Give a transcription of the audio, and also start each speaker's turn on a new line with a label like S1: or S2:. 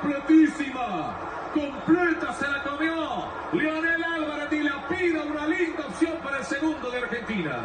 S1: Completísima, Completa se la comió. Leonel Álvarez y la pida una linda opción para el segundo de Argentina.